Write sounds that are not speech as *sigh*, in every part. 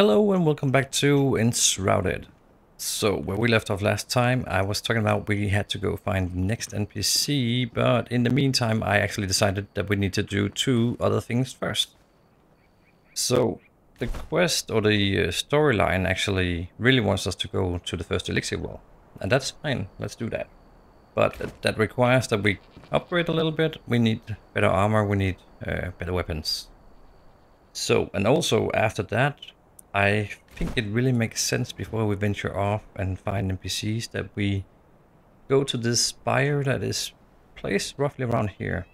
Hello and welcome back to Enshrouded. So, where we left off last time, I was talking about we had to go find the next NPC, but in the meantime I actually decided that we need to do two other things first. So, the quest or the uh, storyline actually really wants us to go to the first elixir well. And that's fine, let's do that. But that requires that we upgrade a little bit, we need better armor, we need uh, better weapons. So, and also after that, I think it really makes sense before we venture off and find NPCs that we go to this spire that is placed roughly around here.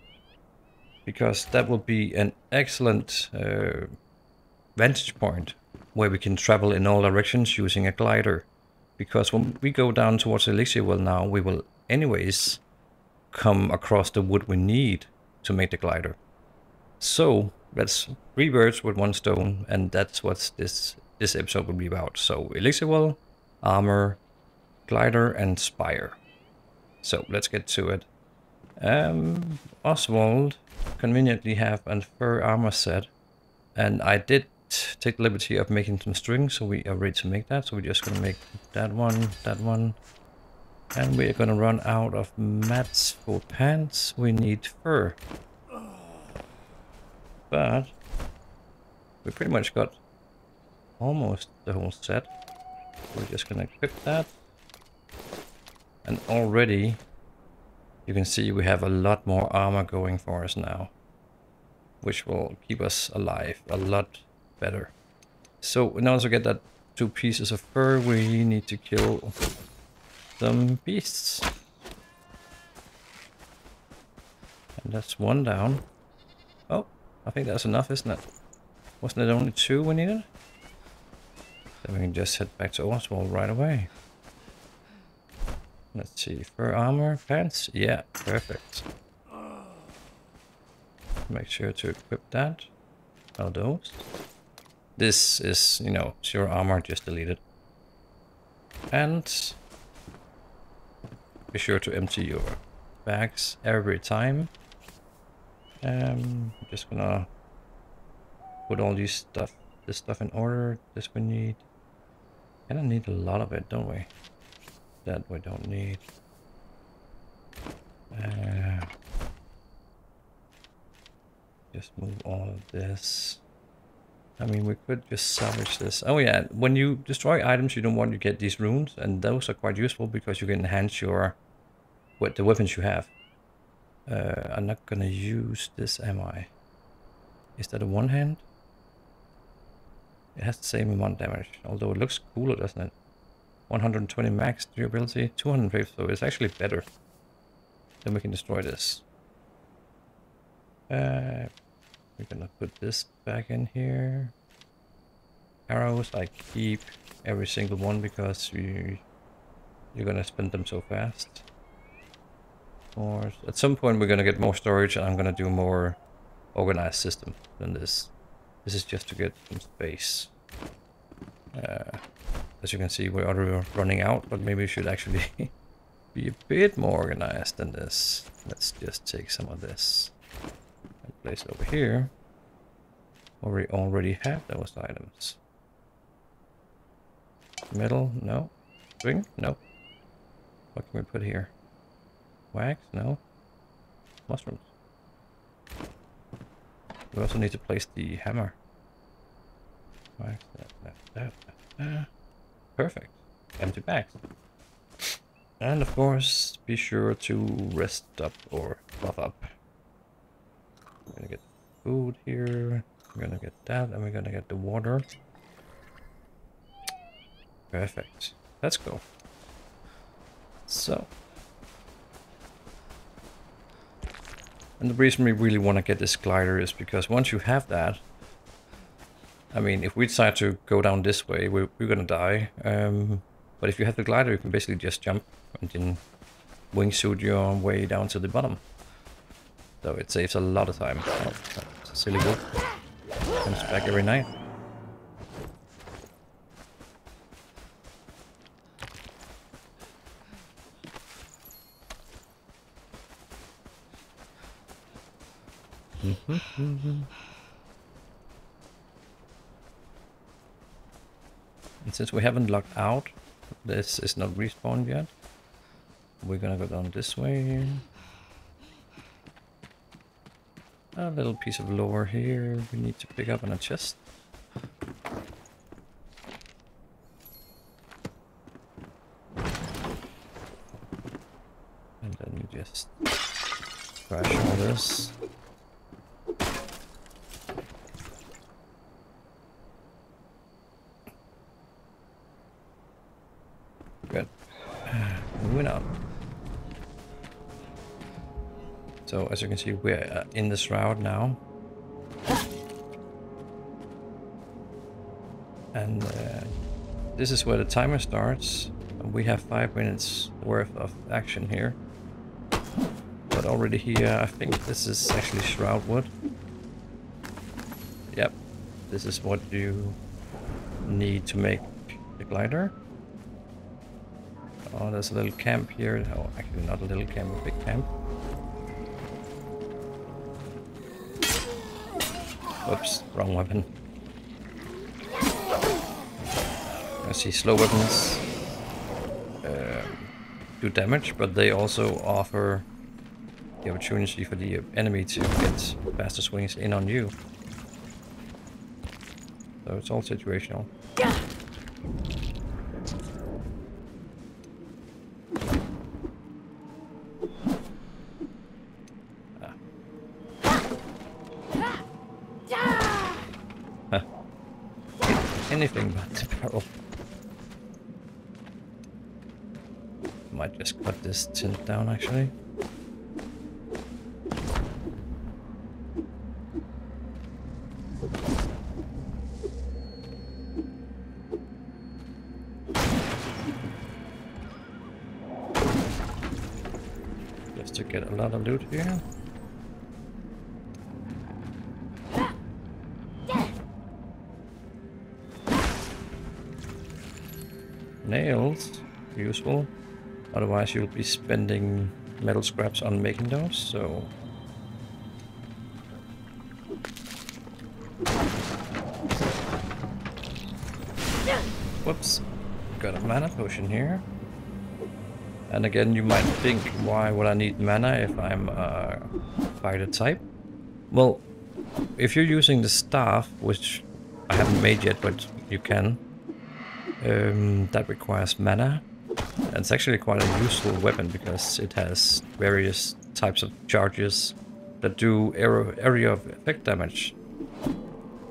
Because that will be an excellent uh, vantage point where we can travel in all directions using a glider. Because when we go down towards Elixir Well now, we will anyways come across the wood we need to make the glider. So that's three birds with one stone, and that's what this this episode will be about. So elixir well, armor, glider, and spire. So let's get to it. Um, Oswald conveniently have a fur armor set, and I did take the liberty of making some strings, so we are ready to make that. So we're just gonna make that one, that one, and we're gonna run out of mats for pants. We need fur. But we pretty much got almost the whole set. We're just gonna equip that. And already you can see we have a lot more armor going for us now. Which will keep us alive a lot better. So in order to get that two pieces of fur we need to kill some beasts. And that's one down. Oh, I think that's enough, isn't it? Wasn't it only two we needed? Then we can just head back to Oswald right away. Let's see, fur armor, pants? Yeah, perfect. Make sure to equip that. All those. This is, you know, your armor, just delete it. And be sure to empty your bags every time. Um, I'm just gonna put all these stuff, this stuff in order. This we need. Kinda need a lot of it, don't we? That we don't need. Uh, just move all of this. I mean, we could just salvage this. Oh yeah, when you destroy items, you don't want to get these runes, and those are quite useful because you can enhance your what the weapons you have. Uh, I'm not gonna use this, am I? Is that a one hand? It has the same amount damage, although it looks cooler, doesn't it? 120 max durability, 250, so it's actually better. Then we can destroy this. Uh, we're gonna put this back in here. Arrows, I keep every single one because you, you're gonna spend them so fast. Or at some point we're gonna get more storage and I'm gonna do more organized system than this. This is just to get some space. Uh, as you can see, we're already running out, but maybe we should actually *laughs* be a bit more organized than this. Let's just take some of this and place it over here. Where we already have those items. Metal? No. String? No. What can we put here? Wax? No. Mushrooms. We also need to place the hammer. Wax, that, that, that, that. Perfect. Empty bags. And of course, be sure to rest up or buff up. We're gonna get food here. We're gonna get that, and we're gonna get the water. Perfect. Let's go. So, And the reason we really want to get this glider is because once you have that, I mean, if we decide to go down this way, we're, we're gonna die. Um, but if you have the glider, you can basically just jump and then wingsuit your way down to the bottom. So it saves a lot of time. Oh, silly wolf. Comes back every night. Mm-hmm. And since we haven't locked out, this is not respawned yet. We're gonna go down this way. A little piece of lore here we need to pick up on a chest. And then you just crash all this. Good. Moving up. So as you can see, we're uh, in this route now. And uh, this is where the timer starts. And we have five minutes worth of action here. But already here, I think this is actually Shroudwood. Yep, this is what you need to make the glider. Oh, there's a little camp here. Oh, actually not a little camp, a big camp. Oops, wrong weapon. I see slow weapons um, do damage, but they also offer the opportunity for the enemy to get faster swings in on you. So it's all situational. anything this tint down actually. Just to get a lot of loot here. nails, useful. Otherwise you'll be spending metal scraps on making those, so... Whoops. Got a mana potion here. And again, you might think, why would I need mana if I'm a fighter type? Well, if you're using the staff, which I haven't made yet, but you can, um, that requires mana. And it's actually quite a useful weapon because it has various types of charges that do area of effect damage.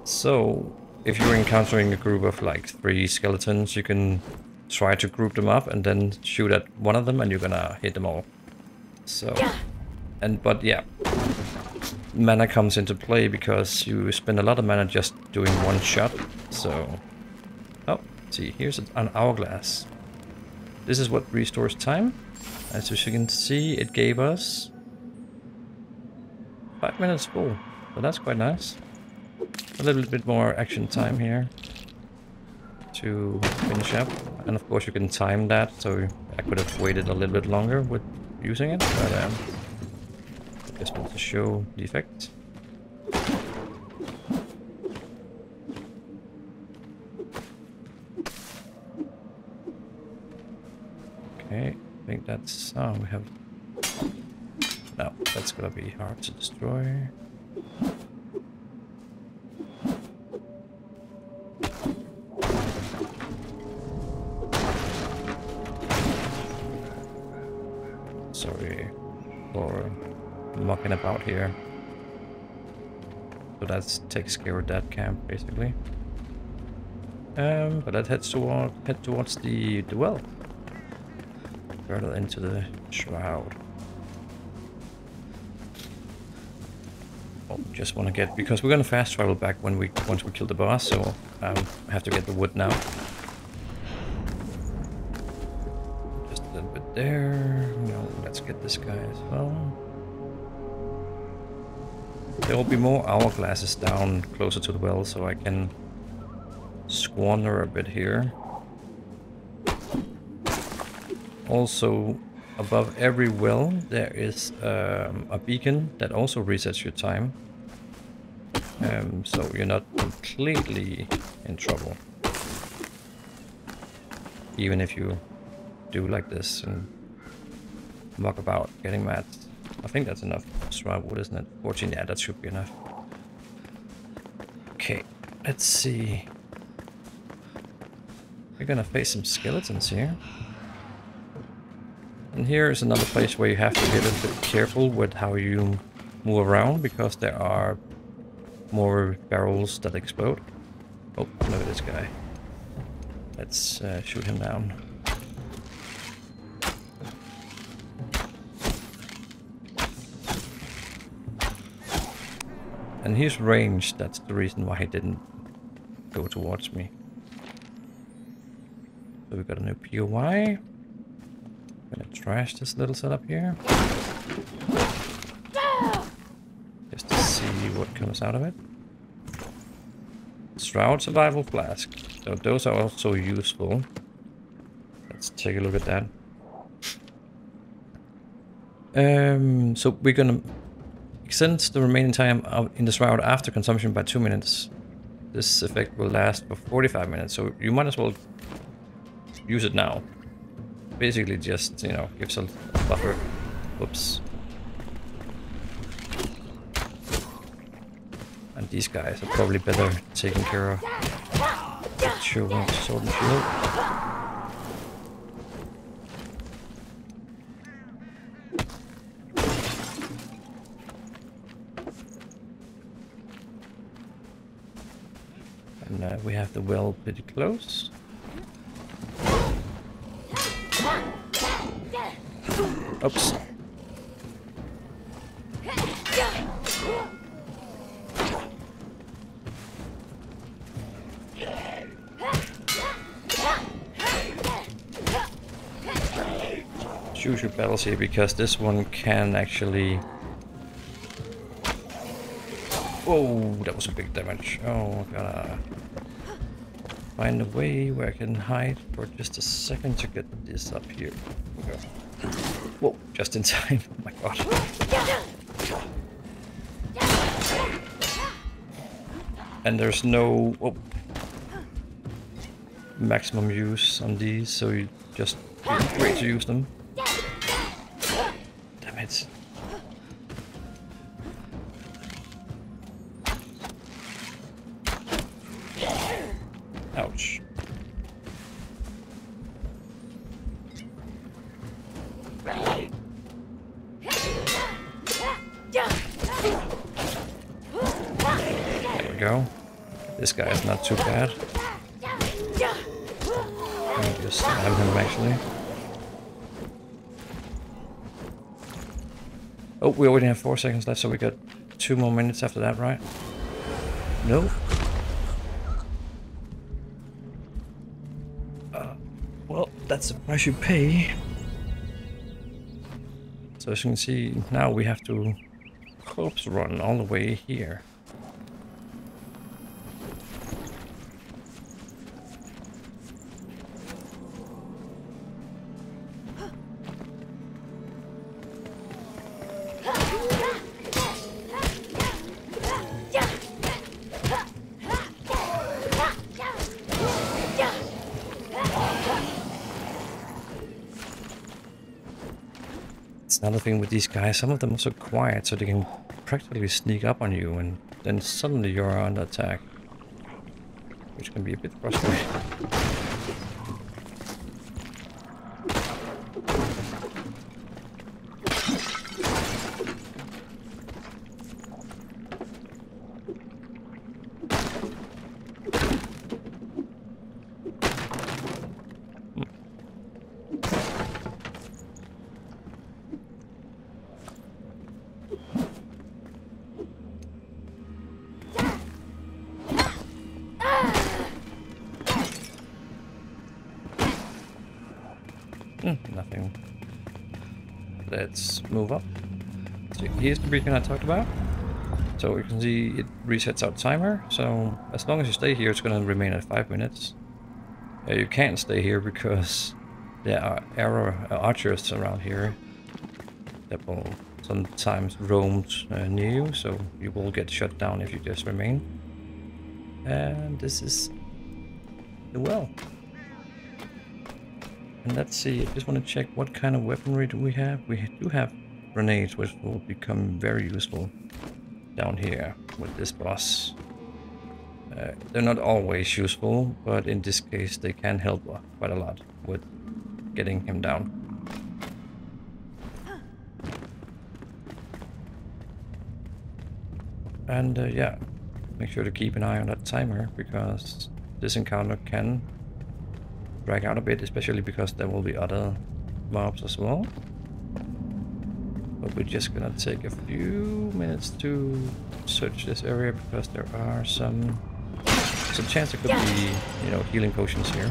So, if you're encountering a group of like three skeletons, you can try to group them up and then shoot at one of them and you're gonna hit them all. So, and but yeah, mana comes into play because you spend a lot of mana just doing one shot. So, oh, see, here's an hourglass. This is what restores time. As you can see, it gave us five minutes full. So that's quite nice. A little bit more action time here to finish up. And of course you can time that, so I could have waited a little bit longer with using it, but um, just want to show the effect. Okay, I think that's... Oh, we have... No, that's gonna be hard to destroy. Sorry for mucking about here. So that takes care of that camp, basically. Um, but that heads toward head towards the the well. Further into the shroud. Oh, just want to get because we're gonna fast travel back when we once we kill the boss, so um, I have to get the wood now. Just a little bit there. No, let's get this guy as well. There will be more hourglasses down closer to the well, so I can squander a bit here. Also, above every well, there is um, a beacon that also resets your time. Um, so you're not completely in trouble. even if you do like this and muck about getting mad. I think that's enough Shroudwood, isn't it? 14, yeah, that should be enough. Okay, let's see. We're gonna face some skeletons here. And here is another place where you have to be a little bit careful with how you move around because there are more barrels that explode. Oh, look at this guy. Let's uh, shoot him down. And he's ranged, that's the reason why he didn't go towards me. So we got a new POI. Trash this little setup here. Just to see what comes out of it. Shroud Survival Flask. So those are also useful. Let's take a look at that. Um, so we're gonna extend the remaining time in the shroud after consumption by 2 minutes. This effect will last for 45 minutes, so you might as well use it now. Basically just, you know, gives a buffer. Whoops. And these guys are probably better taken care of. Sure sword and shield. And uh, we have the well pretty close. Oops. Choose your battles here because this one can actually... Oh, that was a big damage. Oh, gotta find a way where I can hide for just a second to get this up here. Just in time. *laughs* Oh my god. And there's no whoa, maximum use on these, so you just free to use them. Damn it. Ouch. This guy is not too bad. Just stab him actually. Oh, we already have four seconds left, so we got two more minutes after that, right? No? Uh, well, that's the price you pay. So as you can see, now we have to corpse run all the way here. With these guys, some of them are so quiet so they can practically sneak up on you and then suddenly you're under attack. Which can be a bit frustrating. Nothing. Let's move up. So here's the beacon I talked about. So you can see it resets our timer. So as long as you stay here, it's going to remain at 5 minutes. Uh, you can't stay here because there are arrow uh, archers around here that will sometimes roam uh, near you, so you will get shut down if you just remain. And this is the well. And let's see, I just want to check what kind of weaponry do we have. We do have grenades, which will become very useful down here with this boss. Uh, they're not always useful, but in this case they can help quite a lot with getting him down. And uh, yeah, make sure to keep an eye on that timer because this encounter can drag out a bit, especially because there will be other mobs as well. But we're just gonna take a few minutes to search this area because there are some some chance there could be, you know, healing potions here.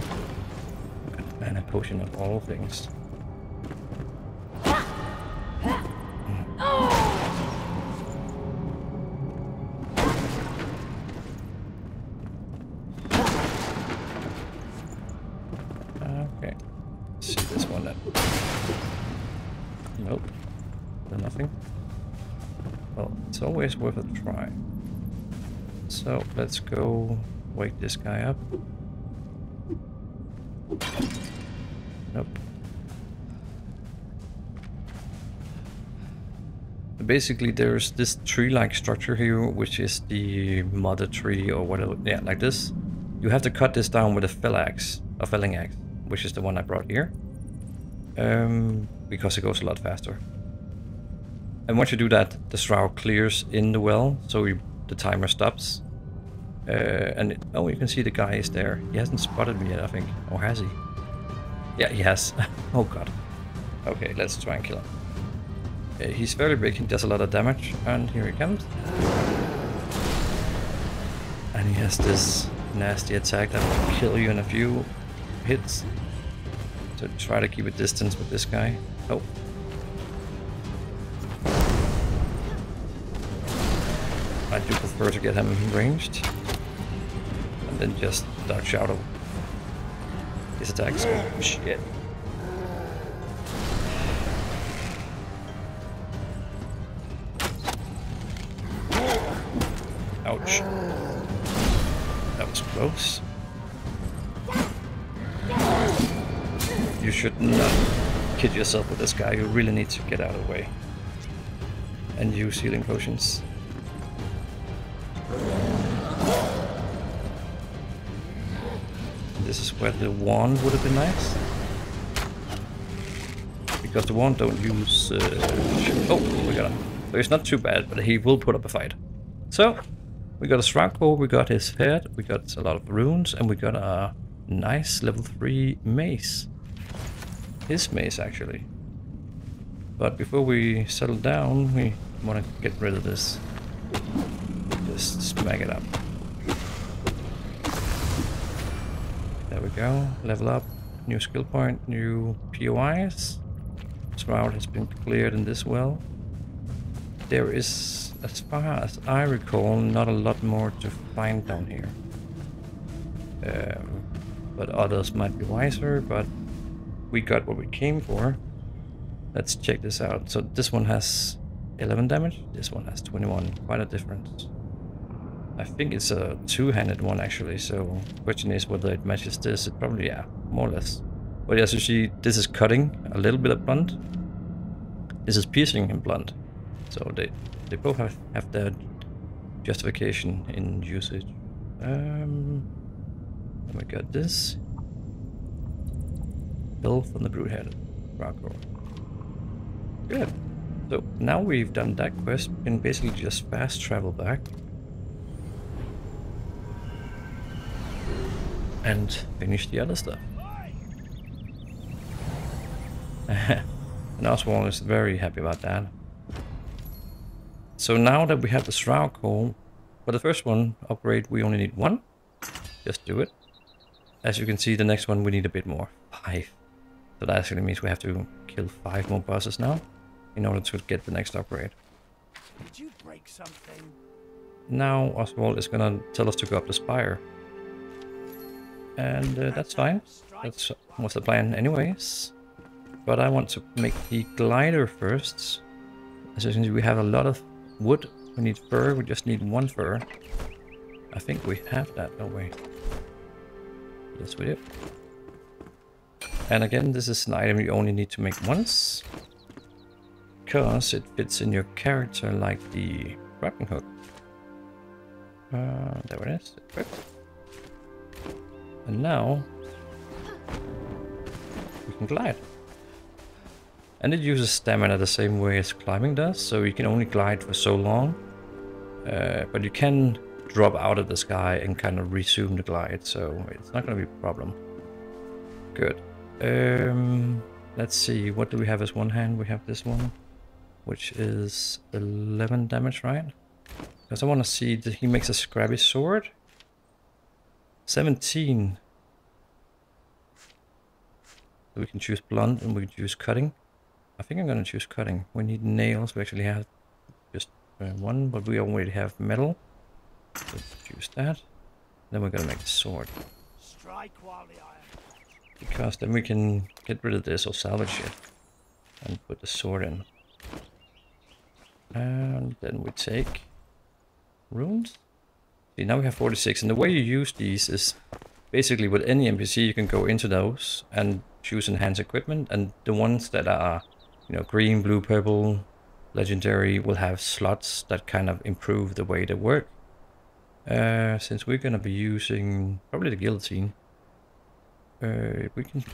And a potion of all things. Always worth a try. So let's go wake this guy up. Nope. Basically there's this tree-like structure here, which is the mother tree or whatever, yeah, like this. You have to cut this down with a axe, a felling axe, which is the one I brought here. Um, because it goes a lot faster. And once you do that, the shroud clears in the well, so you, the timer stops. Uh, and it, oh, you can see the guy is there. He hasn't spotted me yet, I think. Or has he? Yeah, he has. *laughs* oh god. Okay, let's try and kill him. Uh, he's very big, he does a lot of damage, and here he comes. And he has this nasty attack that will kill you in a few hits. So try to keep a distance with this guy. Oh, To get him ranged. And then just out of his attacks. Oh, shit. Ouch. That was close. You should not kid yourself with this guy. You really need to get out of the way. And use healing potions. This is where the wand would have been nice. Because the wand don't use... Uh, oh, we got him. So it's not too bad, but he will put up a fight. So, we got a Shroud we got his head, we got a lot of runes, and we got a nice level 3 mace. His mace, actually. But before we settle down, we want to get rid of this. Just smack it up. Go. Level up. New skill point, new POIs. Shroud has been cleared in this well. There is, as far as I recall, not a lot more to find down here. Um, but others might be wiser, but we got what we came for. Let's check this out. So this one has 11 damage, this one has 21, quite a difference. I think it's a two-handed one actually, so question is whether it matches this. It probably, yeah, more or less. But as you see, this is cutting a little bit of blunt. This is piercing and blunt. So they, they both have, have their justification in usage. Um, we got this. Bill from the Broodhead. Rockroll. Good. So now we've done that quest, can basically just fast travel back. And finish the other stuff. *laughs* and Oswald is very happy about that. So now that we have the Shroud Core, for the first one upgrade we only need one. Just do it. As you can see the next one we need a bit more. Five. So that actually means we have to kill five more bosses now in order to get the next upgrade. Did you break something? Now Oswald is gonna tell us to go up the spire and uh, that's fine. That's what's the plan anyways. But I want to make the glider first. Can see, we have a lot of wood. We need fur. We just need one fur. I think we have that, don't we? Yes, we do. And again, this is an item you only need to make once. Because it fits in your character like the grappling hook. Uh, there it is. And now we can glide. And it uses stamina the same way as climbing does, so you can only glide for so long. Uh, but you can drop out of the sky and kind of resume the glide, so it's not going to be a problem. Good. Um, let's see, what do we have as one hand? We have this one, which is 11 damage, right? Because I want to see that he makes a scrabby sword. 17. So we can choose blunt and we can choose cutting. I think I'm going to choose cutting. We need nails. We actually have just uh, one, but we already have metal. So choose that. Then we're going to make a sword. Strike while the iron. Because then we can get rid of this or salvage it. And put the sword in. And then we take runes. See, now we have 46. And the way you use these is basically with any NPC, you can go into those and choose enhanced equipment. And the ones that are, you know, green, blue, purple, legendary will have slots that kind of improve the way they work. Uh, since we're going to be using probably the guillotine, uh, we can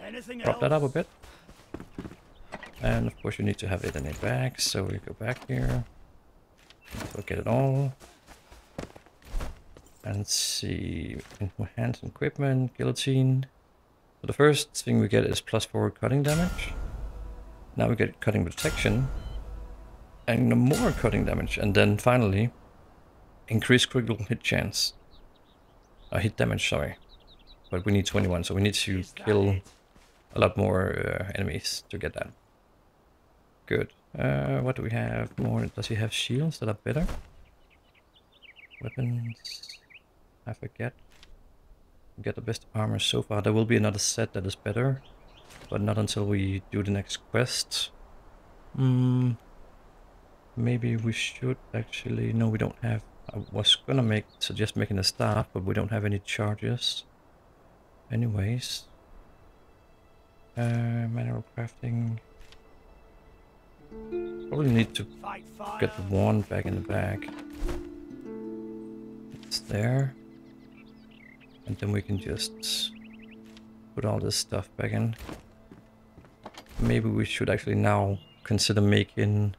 Anything else? that up a bit. And of course you need to have it in a bag, so we go back here. Look at it all. And see, enhance equipment, guillotine. So the first thing we get is plus 4 cutting damage. Now we get cutting protection. And more cutting damage. And then finally, increased critical hit chance. Uh, hit damage, sorry. But we need 21, so we need to kill a lot more uh, enemies to get that. Good. Uh, what do we have more? Does he have shields that are better? Weapons... I forget. Get the best armor so far. There will be another set that is better. But not until we do the next quest. Hmm. Maybe we should actually... No, we don't have... I was gonna make suggest making a staff, but we don't have any charges. Anyways. Uh, manual crafting. Probably need to get the wand back in the bag. It's there. And then we can just put all this stuff back in. Maybe we should actually now consider making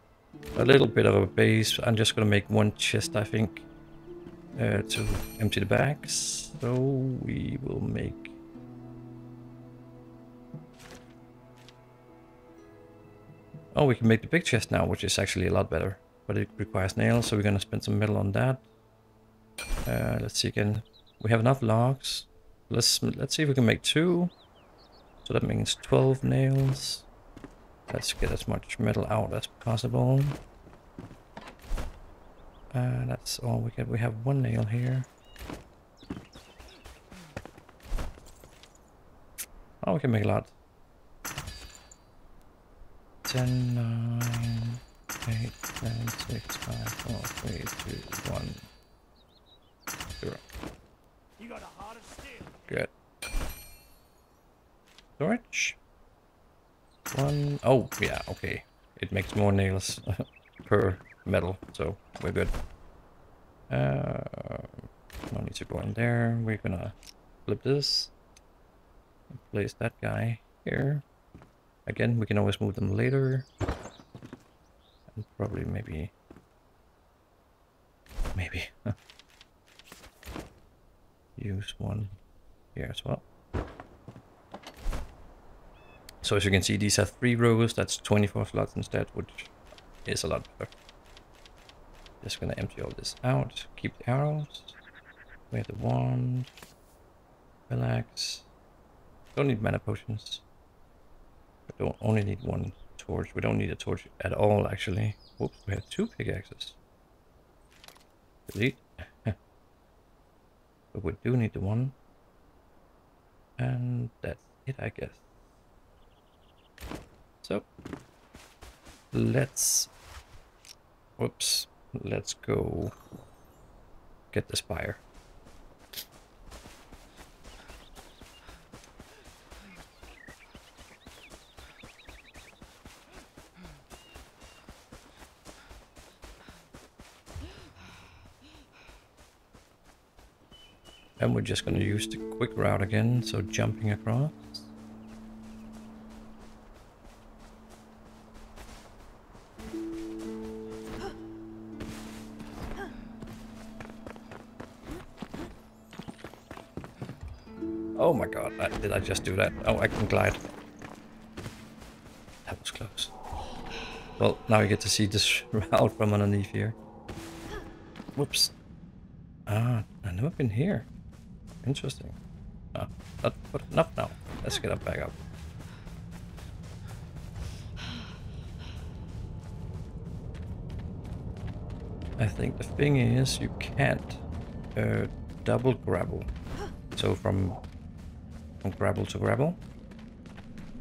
a little bit of a base. I'm just gonna make one chest, I think, uh, to empty the bags. So we will make Oh, we can make the big chest now, which is actually a lot better. But it requires nails, so we're gonna spend some metal on that. Uh, let's see again. We have enough logs. Let's let's see if we can make two. So that means 12 nails. Let's get as much metal out as possible. Uh, that's all we get. We have one nail here. Oh, we can make a lot. 10, 9, 8, 7, 6, 5, 4, 3, 2, 1, 0. You got a heart of steel. Good. Storage. One. Oh, yeah, okay. It makes more nails *laughs* per metal, so we're good. Uh, no need to go in there. We're gonna flip this. Place that guy here. Again, we can always move them later. And probably maybe... Maybe. *laughs* Use one here as well. So as you can see, these are three rows. That's 24 slots instead, which is a lot better. Just gonna empty all this out. Keep the arrows. We have the wand. Relax. Don't need mana potions. We don't only need one torch. We don't need a torch at all, actually. Whoops, we have two pickaxes. Delete. But we do need the one. And that's it, I guess. So, let's... Whoops. Let's go get the spire. We're just going to use the quick route again, so jumping across. Oh my god, did I just do that? Oh, I can glide. That was close. Well, now you get to see this *laughs* route from underneath here. Whoops. Ah, I've never been here. Interesting. Not, but not now. Let's get up back up. I think the thing is you can't uh, double grapple. So from from grapple to grapple,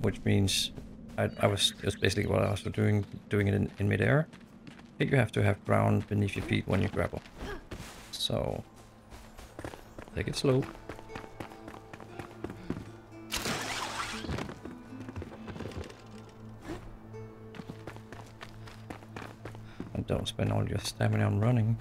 which means I, I was basically what I was doing doing it in, in midair. I think you have to have ground beneath your feet when you grapple. So take it slow. And don't spend all your stamina on running.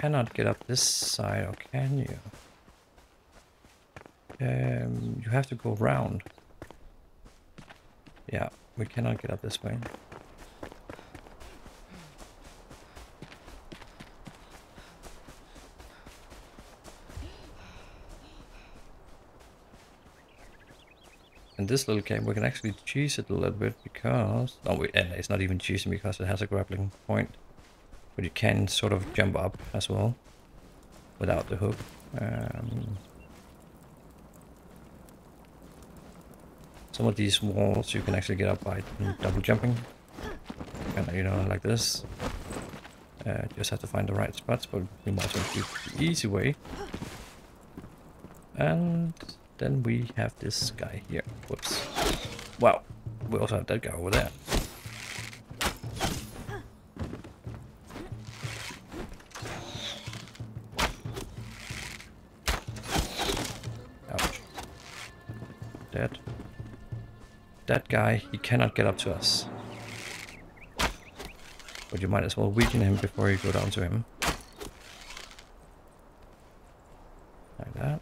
Cannot get up this side, or can you? Um, you have to go round. Yeah, we cannot get up this way. in this little game we can actually cheese it a little bit because no we, and it's not even cheesing because it has a grappling point but you can sort of jump up as well without the hook um, some of these walls you can actually get up by double jumping and you know like this uh, just have to find the right spots but we might as well do the easy way and then we have this guy here. Whoops. Wow. We also have that guy over there. That guy, he cannot get up to us. But you might as well weaken him before you go down to him. Like that.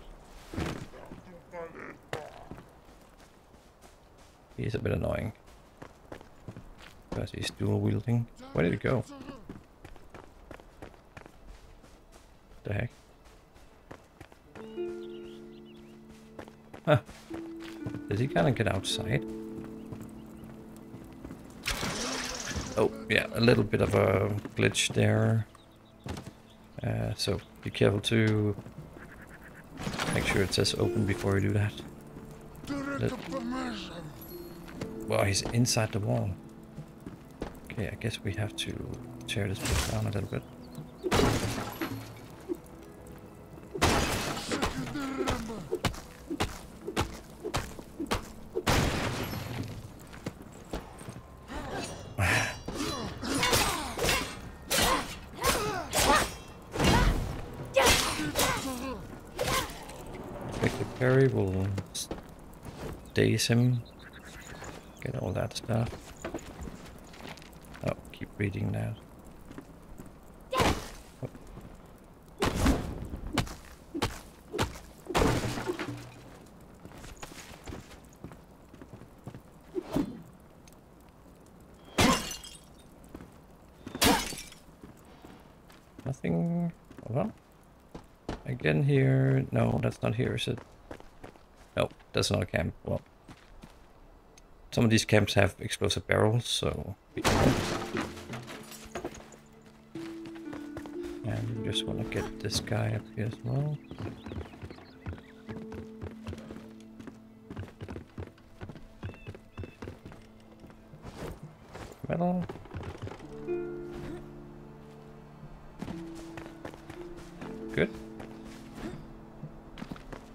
He's a bit annoying. Because he's dual wielding. Where did it go? The heck? Huh. Did he kind of get outside? Oh, yeah, a little bit of a glitch there. Uh, so be careful to make sure it says open before you do that. Well, he's inside the wall. Okay, I guess we have to tear this place down a little bit. Will daze him Get all that stuff. Oh, keep reading now. Nothing. On. Again here. No, that's not here, is it? That's not a camp. Well, some of these camps have explosive barrels, so... And just want to get this guy up here as well. Metal. Good.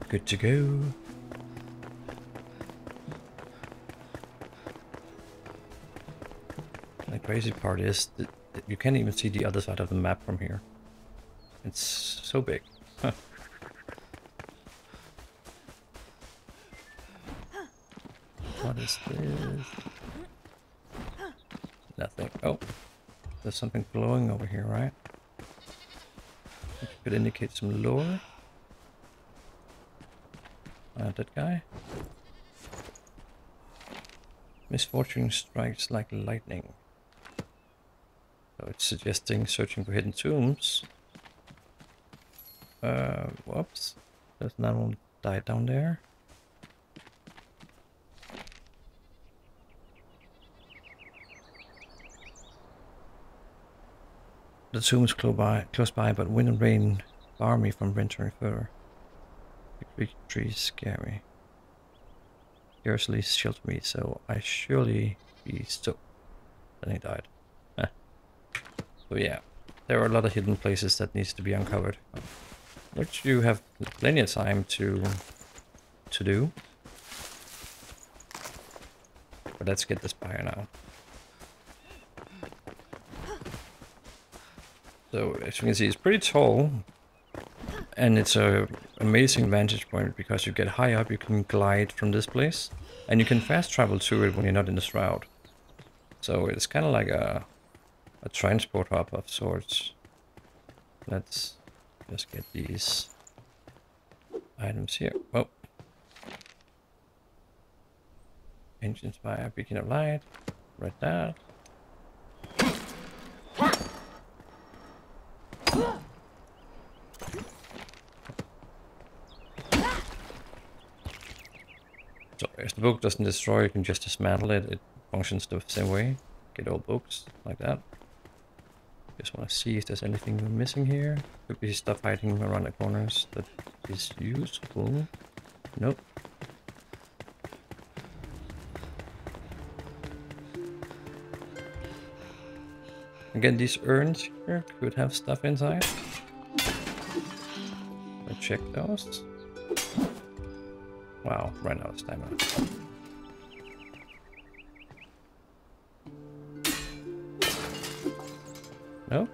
good to go. Crazy part is that you can't even see the other side of the map from here. It's so big. what is this? Nothing. Oh, there's something glowing over here, right? Which could indicate some lore. Uh, that guy. Misfortune strikes like lightning. So it's suggesting searching for hidden tombs. Uh, whoops. There's another one died down there. The tomb is close by, close by, but wind and rain bar me from venturing further. The trees scare me. Scarcely shelter me, so I surely be stuck. Then he died. So yeah, there are a lot of hidden places that needs to be uncovered, which you have plenty of time to to do. But let's get this spire now. So as you can see, it's pretty tall, and it's a amazing vantage point because you get high up, you can glide from this place, and you can fast travel to it when you're not in the shroud. So it's kind of like a a transport hub of sorts. Let's just get these items here. Oh. Ancient Spire, Beacon of Light. Right there. So if the book doesn't destroy, you can just dismantle it. It functions the same way. Get old books like that. Just want to see if there's anything we're missing here. Could be stuff hiding around the corners that is useful. Nope. Again, these urns here could have stuff inside. I check those. Wow, ran out of stamina. No?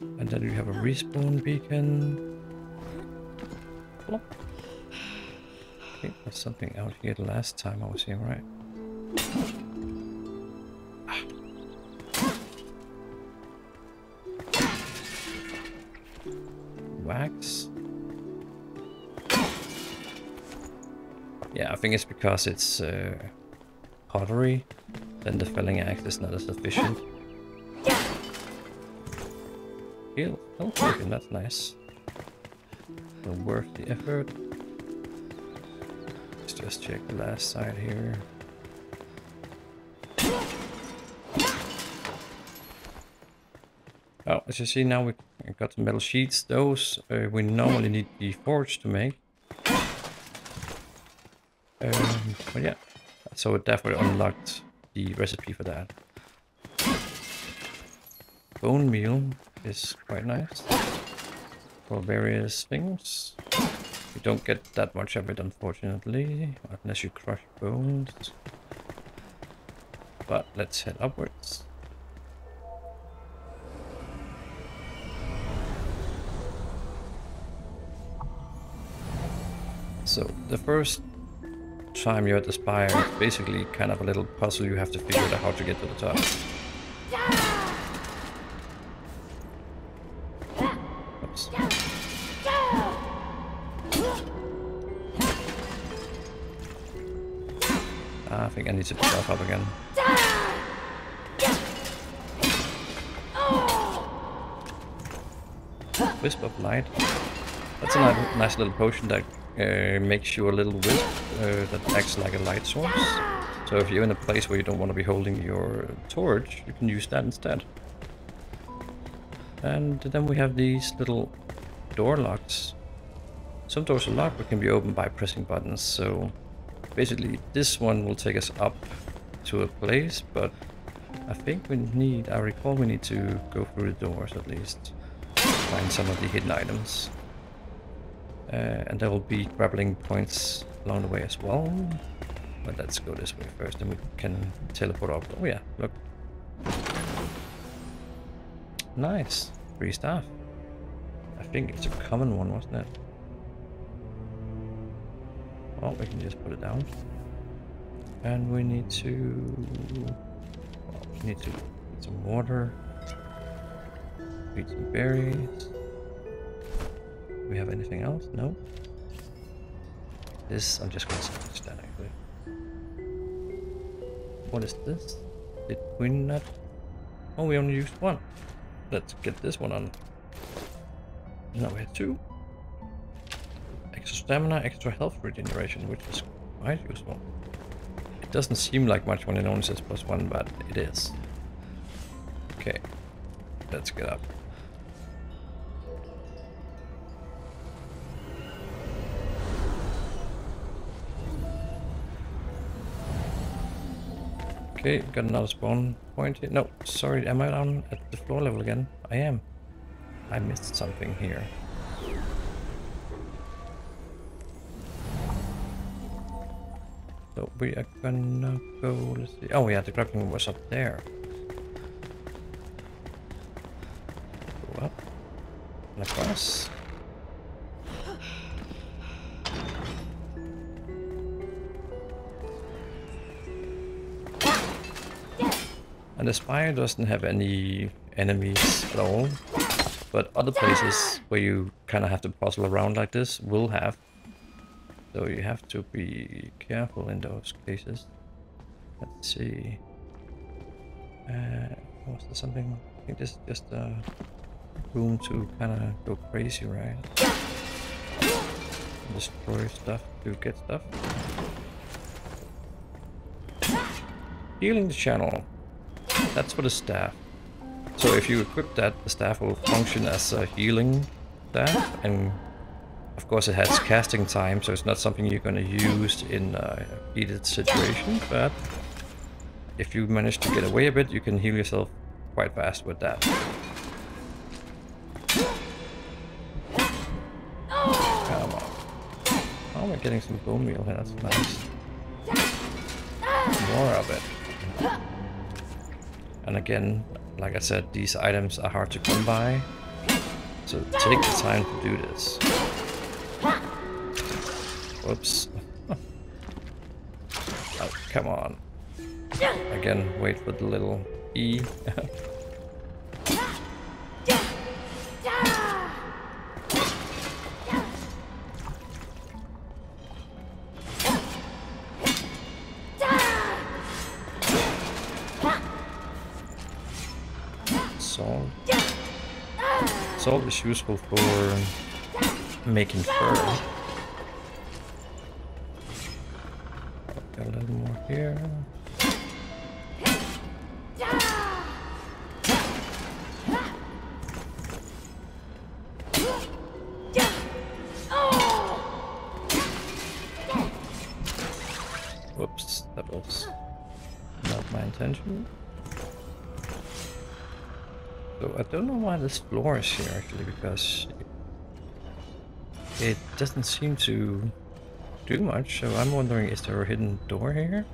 And then we have a respawn beacon. Plop. Okay, there's something out here the last time I was here, right? Wax. Yeah, I think it's because it's uh, pottery then the felling axe is not as efficient. Heal. Oh, okay, that's nice. Worth the effort. Let's just check the last side here. Oh, as you see now we got the metal sheets. Those uh, we normally need the forge to make. Um, but yeah, so it definitely unlocked the recipe for that. Bone meal is quite nice for various things. You don't get that much of it, unfortunately, unless you crush bones. But let's head upwards. So the first time you're at the spire, it's basically kind of a little puzzle you have to figure out how to get to the top. Oops. Ah, I think I need to pick up again. Wisp of Light. That's a nice little potion that uh, makes you a little wisp uh, that acts like a light source. So if you're in a place where you don't want to be holding your torch, you can use that instead. And then we have these little door locks. Some doors are locked but can be opened by pressing buttons. So basically this one will take us up to a place, but I think we need, I recall we need to go through the doors at least. find some of the hidden items. Uh, and there will be grappling points along the way as well. But let's go this way first and we can teleport up. Oh yeah, look. Nice. Free staff. I think it's a common one, wasn't it? Well, we can just put it down. And we need to... Well, we need to get some water. Eat some berries. We have anything else? No? This, I'm just going to salvage that actually. What is this? Did we not... Oh, we only used one. Let's get this one on. Now we have two. Extra stamina, extra health regeneration, which is quite useful. It doesn't seem like much when it only says plus one, but it is. Okay, let's get up. Okay, got another spawn point here. No, sorry, am I down at the floor level again? I am. I missed something here. So we are gonna go, let's see. Oh yeah, the grappling was up there. Go up. And across. The spire doesn't have any enemies at all. But other places where you kind of have to puzzle around like this will have. So you have to be careful in those cases. Let's see. Uh, was there something? I think this is just a room to kind of go crazy, right? Destroy stuff to get stuff. Healing the channel. That's for the staff. So if you equip that, the staff will function as a healing staff, and of course it has casting time, so it's not something you're going to use in a heated situation, but if you manage to get away a bit, you can heal yourself quite fast with that. Come on. Oh, we're getting some bone meal here, that's nice. More of it. And again, like I said, these items are hard to come by. So take the time to do this. Whoops. *laughs* oh, come on. Again, wait for the little E. *laughs* useful for making fur. A little more here. Is here actually, because it doesn't seem to do much, so I'm wondering is there a hidden door here?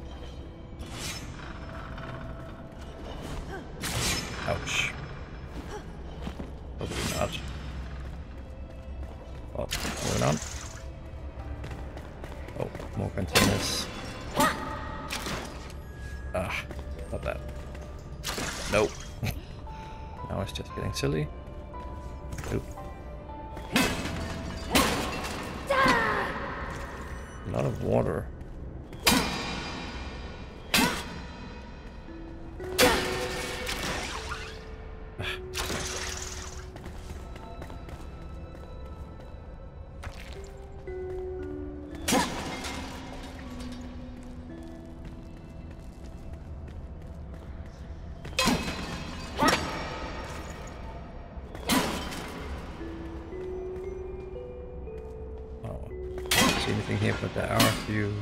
we hit with the few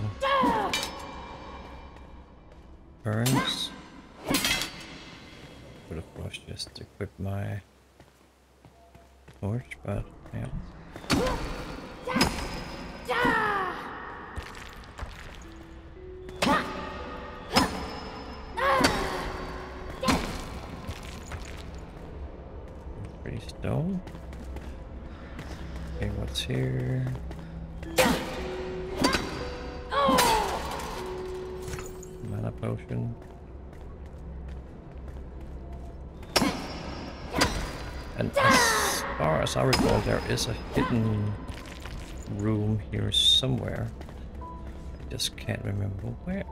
burns. Would of course just equip my torch, but yeah. Pretty stone. Okay, what's here? Potion. And as far as I recall, there is a hidden room here somewhere. I just can't remember where.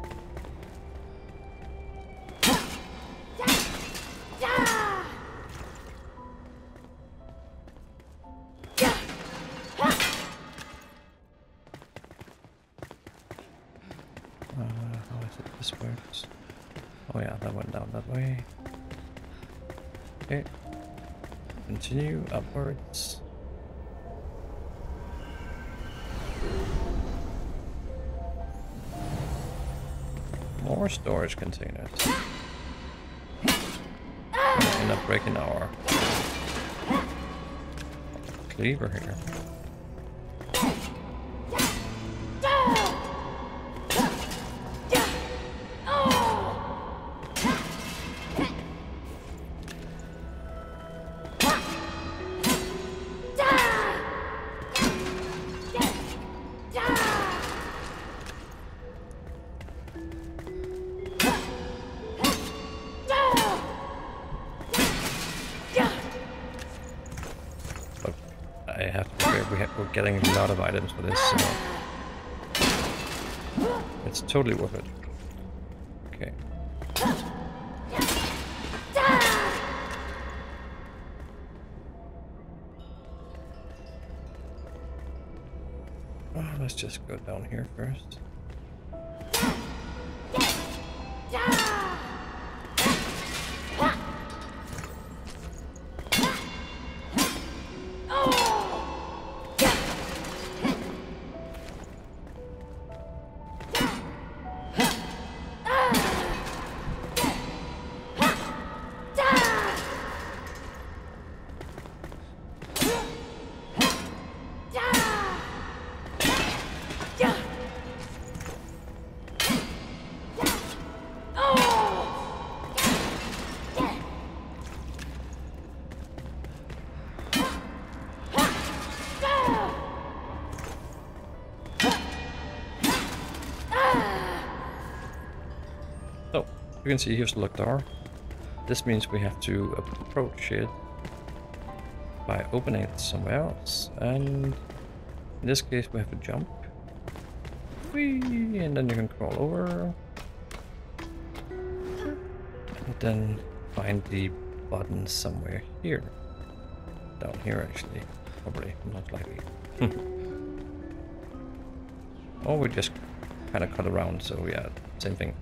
More storage containers. End up breaking our cleaver here. Lot of items for this, so it's totally worth it. Okay. Let's just go down here first. You can see here's door. This means we have to approach it by opening it somewhere else. And in this case, we have to jump. Whee! And then you can crawl over. And then find the button somewhere here. Down here, actually. Probably, not likely. *laughs* or we just kind of cut around, so yeah, same thing.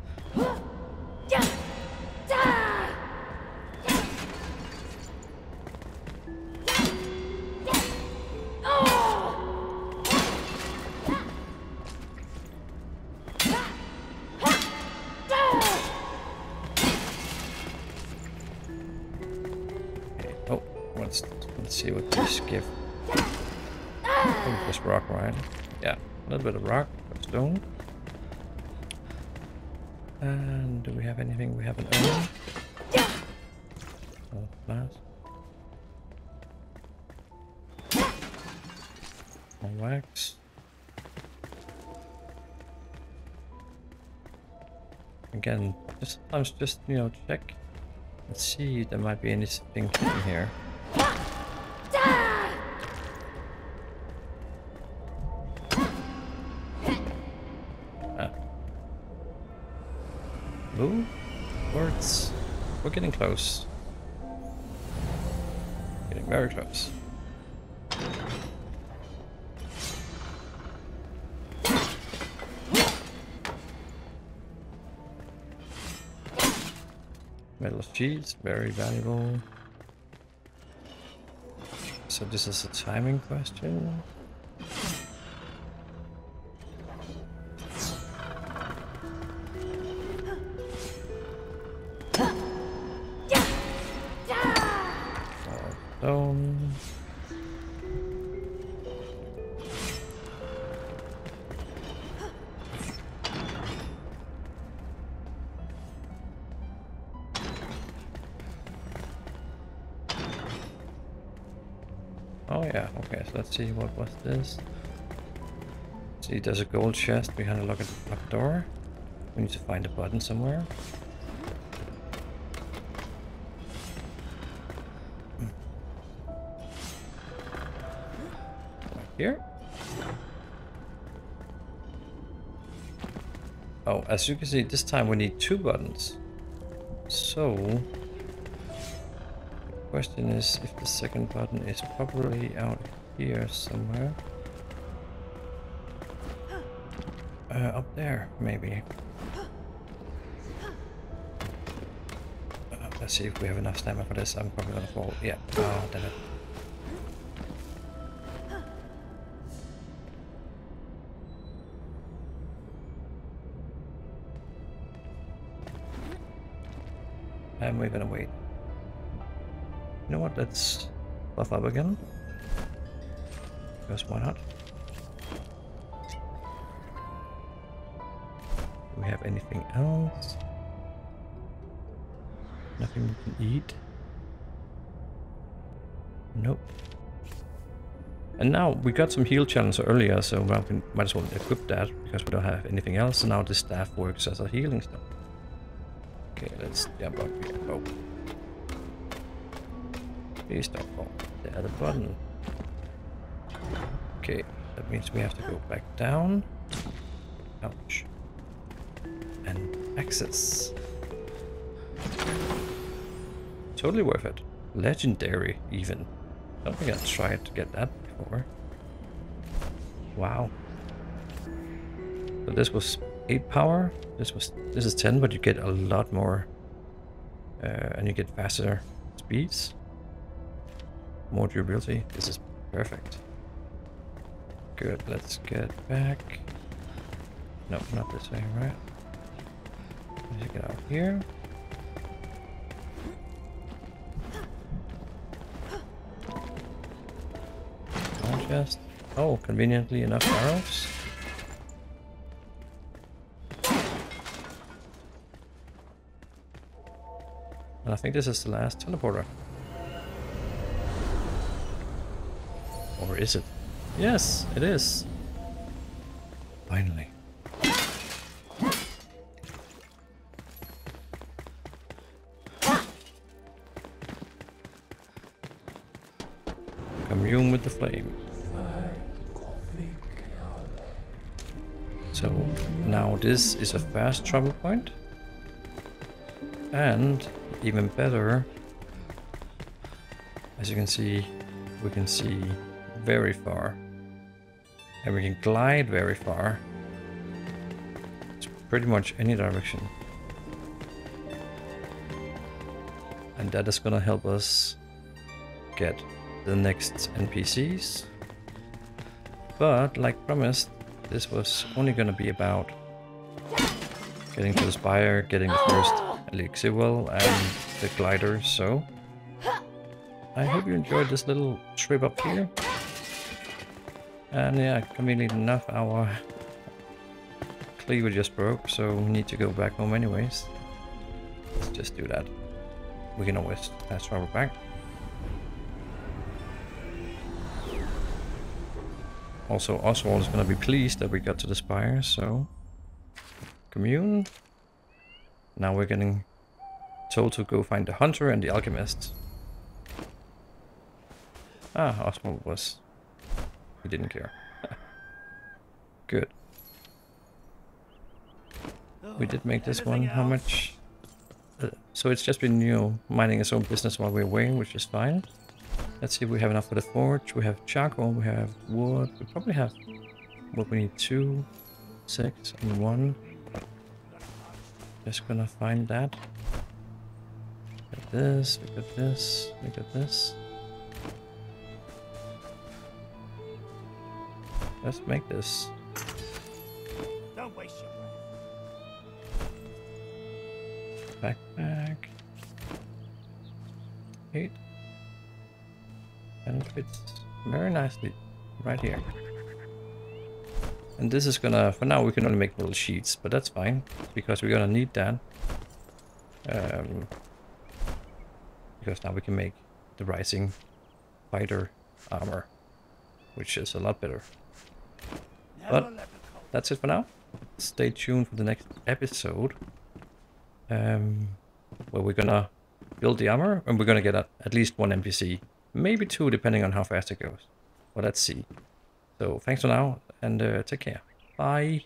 Anything we haven't owned? Oh, glass. More wax. Again, just sometimes just, you know, check and see if there might be anything hidden here. Ah. Words. We're getting close. Getting very close. Metal sheets, very valuable. So this is a timing question. See this. See, there's a gold chest behind a locked, locked door. We need to find a button somewhere. here. Oh, as you can see, this time we need two buttons. So, the question is if the second button is properly out here somewhere. Uh, up there, maybe. Uh, let's see if we have enough stamina for this. I'm probably gonna fall. Yeah. Oh, damn it. And we're gonna wait. You know what? Let's buff up again. Because why not? Do we have anything else? Nothing we can eat? Nope. And now we got some heal challenge earlier, so well, we might as well equip that because we don't have anything else. And now the staff works as a healing stone. Okay, let's jump up here. Oh. Please don't fall. The other button. Okay, that means we have to go back down. Ouch. And access. Totally worth it. Legendary, even. I don't think I tried to get that before. Wow. So this was 8 power. This was this is 10, but you get a lot more. Uh, and you get faster speeds. More durability. This is perfect. Good, let's get back. Nope, not this way, right? Let's get out here. Chest. Oh, conveniently enough arrows. And I think this is the last teleporter. Or is it? Yes, it is. Finally. Commune with the flame. So now this is a fast travel point. And even better, as you can see, we can see very far. And we can glide very far. It's pretty much any direction. And that is gonna help us get the next NPCs. But like promised, this was only gonna be about getting to the spire, getting the first elixir well and the glider, so I hope you enjoyed this little trip up here. And yeah, conveniently enough, our cleaver just broke, so we need to go back home anyways. Let's just do that. We can always fast travel back. Also, Oswald is gonna be pleased that we got to the spire, so... Commune. Now we're getting told to go find the hunter and the alchemist. Ah, Oswald was... He didn't care. *laughs* Good. We did make this one. How much? Uh, so it's just been, you know, minding its own business while we're away, which is fine. Let's see if we have enough for the forge. We have charcoal, we have wood. We probably have what we need two, six, and one. Just gonna find that. Look at this, look at this, look at this. Let's make this. Don't waste your breath. Backpack. Eight. And it fits very nicely right here. And this is gonna, for now we can only make little sheets, but that's fine, because we're gonna need that. Um, because now we can make the rising fighter armor, which is a lot better. But-. That's it for now. Stay tuned for the next episode, um, where we're gonna build the armor and we're gonna get at, at least one NPC, maybe two, depending on how fast it goes. But let's see. So thanks for now and uh, take care. Bye.